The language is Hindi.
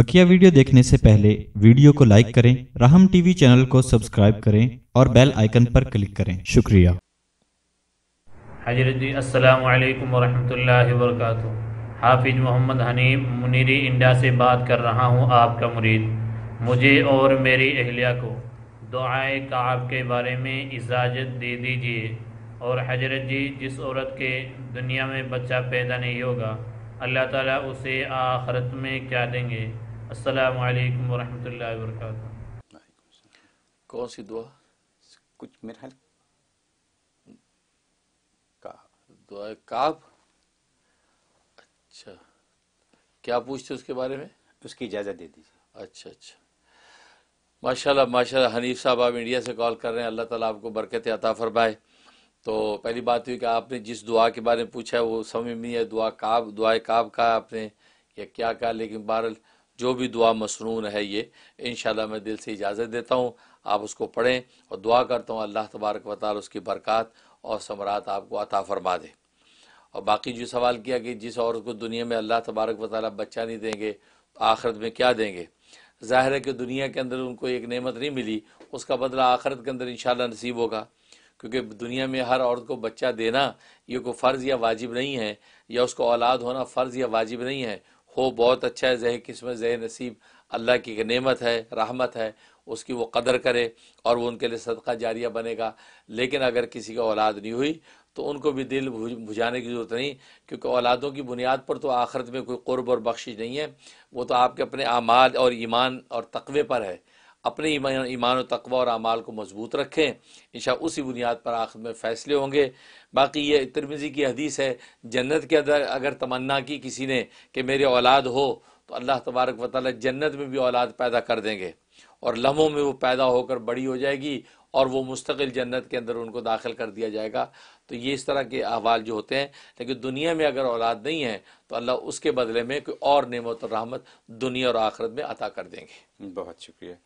बकिया वीडियो देखने से पहले वीडियो को लाइक करें, राहम टीवी चैनल को सब्सक्राइब करें और बेल आइकन पर क्लिक करें। शुक्रिया। हज़रत जी, अस्सलाम वालेकुम वरहमतुल्लाहि हाफिज मोहम्मद हनीफ मुनीरी इंडिया से बात कर रहा हूँ आपका मुरीद। मुझे और मेरी अहलिया को दुआए काब के बारे में इजाज़त दे दीजिए। और हज़रत जी, जिस औरत के दुनिया में बच्चा पैदा नहीं होगा, अल्लाह ताला उसे आखरत में क्या देंगे? अस्सलाम वालेकुम वरहमतुल्लाहि वबरकातुहू कौन सी दुआ? कुछ मेरे ख्याल का दुआ काब? अच्छा। क्या पूछते उसके बारे में? उसकी इजाज़त दे दीजिए। अच्छा अच्छा। माशाल्लाह माशाल्लाह हनीफ साहब आप इंडिया से कॉल कर रहे हैं। अल्लाह ताला आपको बरकत अता फरमाए। तो पहली बात हुई कि आपने जिस दुआ के बारे में पूछा है वो समझ में नहीं है दुआ काब दुआ काब का आपने या क्या कहा लेकिन बहरल जो भी दुआ मसनून है ये इन मैं दिल से इजाज़त देता हूँ। आप उसको पढ़ें और दुआ करता हूँ, अल्लाह तबारक वाल उसकी बरक़ात और समरात आपको अता फरमा दे। और बाकी जो सवाल किया कि जिस औरत को दुनिया में अल्लाह तबारक वाल बच्चा नहीं देंगे तो आखिरत में क्या देंगे? ज़ाहिर है कि दुनिया के अंदर उनको एक नेमत नहीं मिली, उसका बदला आखिरत के अंदर इन नसीब होगा। क्योंकि दुनिया में हर औरत को बच्चा देना, ये कोई फ़र्ज़ या वाजिब नहीं है, या उसको औलाद होना फ़र्ज़ या वाजिब नहीं है। हो, बहुत अच्छा है जह किस्मत जह नसीब। अल्लाह की नेमत है, रहमत है, उसकी वो कदर करे और वो उनके लिए सदका जारिया बनेगा। लेकिन अगर किसी का औलाद नहीं हुई तो उनको भी दिल बुझाने की ज़रूरत नहीं, क्योंकि औलादों की बुनियाद पर तो आखिरत में कोई क़ुरब और बख्शिश नहीं है। वो तो आपके अपने आमाद और ईमान और तकवे पर है। अपने ईमान ईमान तकवा और अमाल को मज़बूत रखें। इंशा उसी बुनियाद पर आखिर में फ़ैसले होंगे। बाकी ये तिरमिज़ी की हदीस है, जन्नत के अंदर अगर तमन्ना की किसी ने कि मेरी औलाद हो तो अल्लाह तबारक वाली जन्नत में भी औलाद पैदा कर देंगे और लम्हों में वो पैदा होकर बड़ी हो जाएगी और वो मुस्तकिल जन्नत के अंदर उनको दाखिल कर दिया जाएगा। तो ये इस तरह के अहवाल जो होते हैं, लेकिन दुनिया में अगर औलाद नहीं है तो अल्लाह उसके बदले में कोई और नमत और रहमत दुनिया और आखरत में अता कर देंगे। बहुत शुक्रिया।